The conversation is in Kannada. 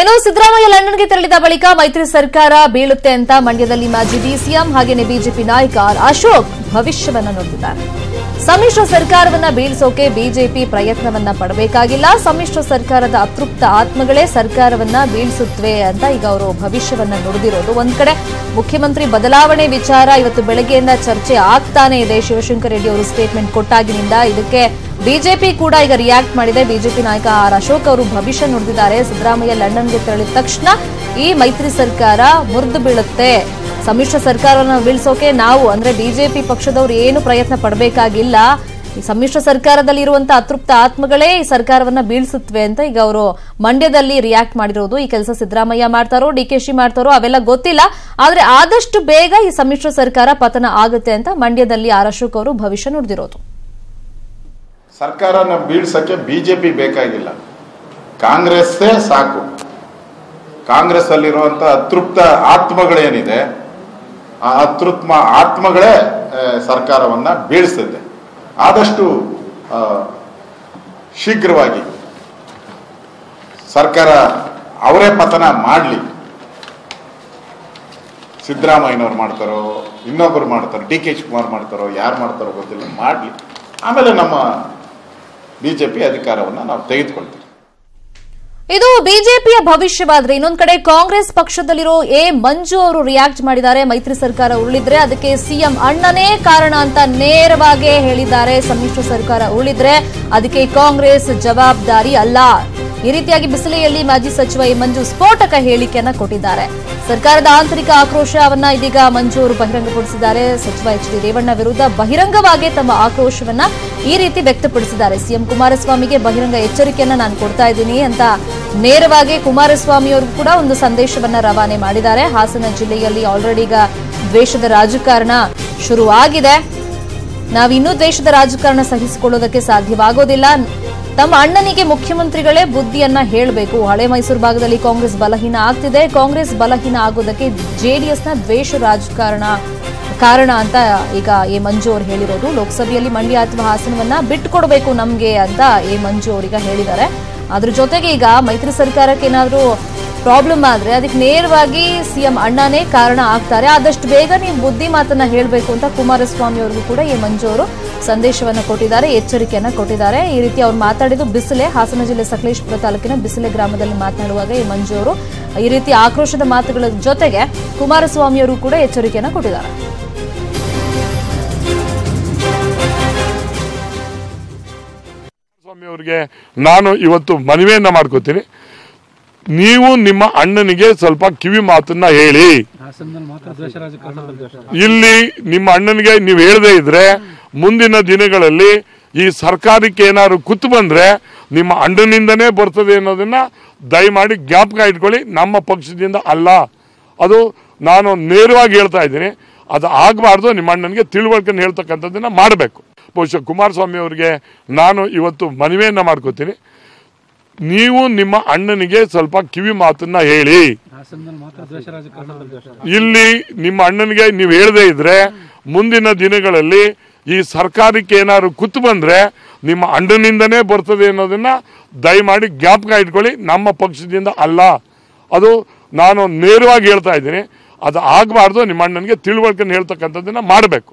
ಇನ್ನು ಸಿದ್ದರಾಮಯ್ಯ ಲಂಡನ್ಗೆ ತೆರಳಿದ ಬಳಿಕ ಮೈತ್ರಿ ಸರ್ಕಾರ ಬೀಳುತ್ತೆ ಅಂತ ಮಂಡ್ಯದಲ್ಲಿ ಮಾಜಿ ಡಿಸಿಎಂ ಹಾಗೇನೆ ಬಿಜೆಪಿ ನಾಯಕ ಅಶೋಕ್ ಭವಿಷ್ಯವನ್ನ ನೋಡಿದ್ದಾರೆ ಸಮ್ಮಿಶ್ರ ಸರ್ಕಾರವನ್ನ ಬೀಳಿಸೋಕೆ ಬಿಜೆಪಿ ಪ್ರಯತ್ನವನ್ನ ಪಡಬೇಕಾಗಿಲ್ಲ. ಸಮ್ಮಿಶ್ರ ಸರ್ಕಾರದ ಅತೃಪ್ತ ಆತ್ಮಗಳೇ ಸರ್ಕಾರವನ್ನ ಬೀಳಿಸುತ್ತವೆ ಅಂತ ಈಗ ಅವರು ಭವಿಷ್ಯವನ್ನ ನುಡಿದಿರೋದು. ಒಂದ್ ಕಡೆ ಮುಖ್ಯಮಂತ್ರಿ ಬದಲಾವಣೆ ವಿಚಾರ ಇವತ್ತು ಬೆಳಗ್ಗೆಯಿಂದ ಚರ್ಚೆ ಆಗ್ತಾನೆ ಇದೆ. ಶಿವಶಂಕರ್ ರೆಡ್ಡಿ ಅವರು ಸ್ಟೇಟ್ಮೆಂಟ್ ಕೊಟ್ಟಾಗಿನಿಂದ ಇದಕ್ಕೆ ಬಿಜೆಪಿ ಕೂಡ ಈಗ ರಿಯಾಕ್ಟ್ ಮಾಡಿದೆ. ಬಿಜೆಪಿ ನಾಯಕ ಆರ್ ಅಶೋಕ್ ಅವರು ಭವಿಷ್ಯ ನುಡಿದಿದ್ದಾರೆ. ಸಿದ್ದರಾಮಯ್ಯ ಲಂಡನ್ಗೆ ತೆರಳಿದ ತಕ್ಷಣ ಈ ಮೈತ್ರಿ ಸರ್ಕಾರ ಮುರಿದು ಬೀಳುತ್ತೆ. ಸಮ್ಮಿಶ್ರ ಸರ್ಕಾರವನ್ನು ಬೀಳ್ಸೋಕೆ ನಾವು, ಅಂದ್ರೆ ಬಿಜೆಪಿ ಪಕ್ಷದವರು ಏನು ಪ್ರಯತ್ನ ಪಡಬೇಕಾಗಿಲ್ಲ. ಸಮ್ಮಿಶ್ರ ಸರ್ಕಾರದಲ್ಲಿ ಇರುವಂತಹ ಅತೃಪ್ತ ಆತ್ಮಗಳೇ ಈ ಸರ್ಕಾರವನ್ನ ಬೀಳ್ಸುತ್ತವೆ ಅಂತ ಈಗ ಅವರು ಮಂಡ್ಯದಲ್ಲಿ ರಿಯಾಕ್ಟ್ ಮಾಡಿರೋದು. ಈ ಕೆಲಸ ಸಿದ್ದರಾಮಯ್ಯ ಮಾಡ್ತಾರೋ ಡಿಕೆಶಿ ಮಾಡ್ತಾರೋ ಅವೆಲ್ಲ ಗೊತ್ತಿಲ್ಲ. ಆದ್ರೆ ಆದಷ್ಟು ಬೇಗ ಈ ಸಮ್ಮಿಶ್ರ ಸರ್ಕಾರ ಪತನ ಆಗುತ್ತೆ ಅಂತ ಮಂಡ್ಯದಲ್ಲಿ ಆರ್ ಅಶೋಕ್ ಅವರು ಭವಿಷ್ಯ ನುಡಿದಿರೋದು. ಸರ್ಕಾರನ ಬೀಳ್ಸಕ್ಕೆ ಬಿಜೆಪಿ ಬೇಕಾಗಿಲ್ಲ. ಕಾಂಗ್ರೆಸ್ಸೇ ಸಾಕು. ಕಾಂಗ್ರೆಸ್ ಅಲ್ಲಿರುವಂತ ಅತೃಪ್ತ ಆತ್ಮಗಳೇನಿದೆ, ಆ ಅತೃಪ್ತ ಆತ್ಮಗಳೇ ಸರ್ಕಾರವನ್ನ ಬೀಳಿಸುತ್ತೆ. ಆದಷ್ಟು ಶೀಘ್ರವಾಗಿ ಸರ್ಕಾರ ಅವರೇ ಪತನ ಮಾಡಲಿ. ಸಿದ್ದರಾಮಯ್ಯನವ್ರು ಮಾಡ್ತಾರೋ ಇನ್ನೊಬ್ಬರು ಮಾಡ್ತಾರೋ, ಡಿ ಕೆ ಶಿವಕುಮಾರ್ ಮಾಡ್ತಾರೋ, ಯಾರು ಮಾಡ್ತಾರೋ ಗೊತ್ತಿಲ್ಲ, ಮಾಡಲಿ. ಆಮೇಲೆ ನಮ್ಮ ಬಿ ಜೆ ಅಧಿಕಾರವನ್ನು ನಾವು ತೆಗೆದುಕೊಳ್ತೀವಿ. ಇದು ಬಿಜೆಪಿಯ ಭವಿಷ್ಯವಾದ್ರೆ. ಇನ್ನೊಂದು ಕಡೆ ಕಾಂಗ್ರೆಸ್ ಪಕ್ಷದಲ್ಲಿರೋ ಎ ಮಂಜು ಅವರು ರಿಯಾಕ್ಟ್ ಮಾಡಿದ್ದಾರೆ. ಮೈತ್ರಿ ಸರ್ಕಾರ ಉರುಳಿದ್ರೆ ಅದಕ್ಕೆ ಸಿಎಂ ಅಣ್ಣನೇ ಕಾರಣ ಅಂತ ನೇರವಾಗಿ ಹೇಳಿದ್ದಾರೆ. ಸಮ್ಮಿಶ್ರ ಸರ್ಕಾರ ಉರುಳಿದ್ರೆ ಅದಕ್ಕೆ ಕಾಂಗ್ರೆಸ್ ಜವಾಬ್ದಾರಿ ಅಲ್ಲ. ಈ ರೀತಿಯಾಗಿ ಬಿಸಿಲೆಯಲ್ಲಿ ಮಾಜಿ ಸಚಿವ ಎ ಮಂಜು ಸ್ಫೋಟಕ ಹೇಳಿಕೆಯನ್ನ ಕೊಟ್ಟಿದ್ದಾರೆ. ಸರ್ಕಾರದ ಆಂತರಿಕ ಆಕ್ರೋಶವನ್ನ ಇದೀಗ ಮಂಜು ಅವರು ಬಹಿರಂಗಪಡಿಸಿದ್ದಾರೆ. ಸಚಿವ ಎಚ್ ಡಿ ರೇವಣ್ಣ ವಿರುದ್ಧ ಬಹಿರಂಗವಾಗಿ ತಮ್ಮ ಆಕ್ರೋಶವನ್ನ ಈ ರೀತಿ ವ್ಯಕ್ತಪಡಿಸಿದ್ದಾರೆ. ಸಿಎಂ ಕುಮಾರಸ್ವಾಮಿಗೆ ಬಹಿರಂಗ ಎಚ್ಚರಿಕೆಯನ್ನ ನಾನು ಕೊಡ್ತಾ ಇದ್ದೀನಿ ಅಂತ ನೇರವಾಗಿ ಕುಮಾರಸ್ವಾಮಿ ಅವರು ಕೂಡ ಒಂದು ಸಂದೇಶವನ್ನ ರವಾನೆ ಮಾಡಿದ್ದಾರೆ. ಹಾಸನ ಜಿಲ್ಲೆಯಲ್ಲಿ ಆಲ್ರೆಡಿ ಈಗ ದ್ವೇಷದ ರಾಜಕಾರಣ ಶುರುವಾಗಿದೆ. ನಾವಿನ್ನೂ ದ್ವೇಷದ ರಾಜಕಾರಣ ಸಹಿಸಿಕೊಳ್ಳೋದಕ್ಕೆ ಸಾಧ್ಯವಾಗೋದಿಲ್ಲ. ತಮ್ಮ ಅಣ್ಣನಿಗೆ ಮುಖ್ಯಮಂತ್ರಿಗಳೇ ಬುದ್ಧಿಯನ್ನ ಹೇಳಬೇಕು. ಹಳೆ ಮೈಸೂರು ಭಾಗದಲ್ಲಿ ಕಾಂಗ್ರೆಸ್ ಬಲಹೀನ ಆಗ್ತಿದೆ. ಕಾಂಗ್ರೆಸ್ ಬಲಹೀನ ಆಗೋದಕ್ಕೆ ಜೆಡಿಎಸ್ನ ದ್ವೇಷ ರಾಜಕಾರಣ ಕಾರಣ ಅಂತ ಈಗ ಎ ಮಂಜು ಅವರು ಹೇಳಿರೋದು. ಲೋಕಸಭೆಯಲ್ಲಿ ಮಂಡ್ಯ ಅಥವಾ ಹಾಸನವನ್ನ ಬಿಟ್ಟುಕೊಡ್ಬೇಕು ನಮ್ಗೆ ಅಂತ ಎ ಮಂಜು ಅವರೀಗ ಹೇಳಿದ್ದಾರೆ. ಅದ್ರ ಜೊತೆಗೆ ಈಗ ಮೈತ್ರಿ ಸರ್ಕಾರಕ್ಕೆ ಏನಾದರೂ ಪ್ರಾಬ್ಲಮ್ ಆದ್ರೆ ಅದಕ್ಕೆ ನೇರವಾಗಿ ಸಿಎಂ ಅಣ್ಣನೇ ಕಾರಣ ಆಗ್ತಾರೆ. ಆದಷ್ಟು ಬೇಗ ನೀವು ಬುದ್ಧಿ ಮಾತನ್ನ ಹೇಳಬೇಕು ಅಂತ ಕುಮಾರಸ್ವಾಮಿ ಅವರಿಗೂ ಕೂಡ ಎ ಮಂಜು ಅವರು ಸಂದೇಶವನ್ನ ಕೊಟ್ಟಿದ್ದಾರೆ ಎಚ್ಚರಿಕೆಯನ್ನ ಕೊಟ್ಟಿದ್ದಾರೆ. ಈ ರೀತಿ ಅವರು ಮಾತಾಡಿದ್ದು ಬಿಸಿಲೆ. ಹಾಸನ ಜಿಲ್ಲೆ ಸಕಲೇಶ್ಪುರ ತಾಲೂಕಿನ ಬಿಸಿಲೆ ಗ್ರಾಮದಲ್ಲಿ ಮಾತನಾಡುವಾಗ ಈ ಮಂಜು ಅವರು ಈ ರೀತಿ ಆಕ್ರೋಶದ ಮಾತುಗಳ ಜೊತೆಗೆ ಕುಮಾರಸ್ವಾಮಿ ಅವರು ಕೂಡ ಎಚ್ಚರಿಕೆಯನ್ನ ಕೊಟ್ಟಿದ್ದಾರೆ. ಕುಮಾರಸ್ವಾಮಿ ಅವರಿಗೆ ನಾನು ಇವತ್ತು ಮನವಿಯನ್ನ ಮಾಡ್ಕೋತೀನಿ. ನೀವು ನಿಮ್ಮ ಅಣ್ಣನಿಗೆ ಸ್ವಲ್ಪ ಕಿವಿ ಮಾತನ್ನ ಹೇಳಿ. ಇಲ್ಲಿ ನಿಮ್ಮ ಅಣ್ಣನಿಗೆ ನೀವು ಹೇಳದೇ ಇದ್ರೆ ಮುಂದಿನ ದಿನಗಳಲ್ಲಿ ಈ ಸರ್ಕಾರಕ್ಕೆ ಏನಾದ್ರು ಕೂತು ಬಂದ್ರೆ ನಿಮ್ಮ ಅಣ್ಣನಿಂದನೇ ಬರ್ತದೆ ಅನ್ನೋದನ್ನ ದಯಮಾಡಿ ಜ್ಞಾಪಕ ಇಟ್ಕೊಳ್ಳಿ. ನಮ್ಮ ಪಕ್ಷದಿಂದ ಅಲ್ಲ. ಅದು ನಾನು ನೇರವಾಗಿ ಹೇಳ್ತಾ ಇದ್ದೀನಿ. ಅದು ಆಗಬಾರ್ದು. ನಿಮ್ಮ ಅಣ್ಣನಿಗೆ ತಿಳುವಳಿಕೆನ ಹೇಳ್ತಕ್ಕಂಥದ್ದನ್ನು ಮಾಡಬೇಕು. ಬಹುಶಃ ಕುಮಾರಸ್ವಾಮಿ ಅವರಿಗೆ ನಾನು ಇವತ್ತು ಮನವಿಯನ್ನು ಮಾಡ್ಕೋತೀನಿ. ನೀವು ನಿಮ್ಮ ಅಣ್ಣನಿಗೆ ಸ್ವಲ್ಪ ಕಿವಿ ಮಾತನ್ನ ಹೇಳಿ. ಇಲ್ಲಿ ನಿಮ್ಮ ಅಣ್ಣನಿಗೆ ನೀವು ಹೇಳದೇ ಇದ್ರೆ ಮುಂದಿನ ದಿನಗಳಲ್ಲಿ ಈ ಸರ್ಕಾರಕ್ಕೆ ಏನಾದ್ರು ಕುತ್ತು ಬಂದರೆ ನಿಮ್ಮ ಅಂಡನಿಂದನೇ ಬರ್ತದೆ ಅನ್ನೋದನ್ನು ದಯಮಾಡಿ ಜ್ಞಾಪಕ ಇಟ್ಕೊಳ್ಳಿ. ನಮ್ಮ ಪಕ್ಷದಿಂದ ಅಲ್ಲ. ಅದು ನಾನು ನೇರವಾಗಿ ಹೇಳ್ತಾ ಇದ್ದೀನಿ. ಅದು ಆಗಬಾರ್ದು. ನಿಮ್ಮ ಅಣ್ಣನಿಗೆ ತಿಳುವಳಿಕೆ ಹೇಳ್ತಕ್ಕಂಥದ್ದನ್ನು ಮಾಡಬೇಕು.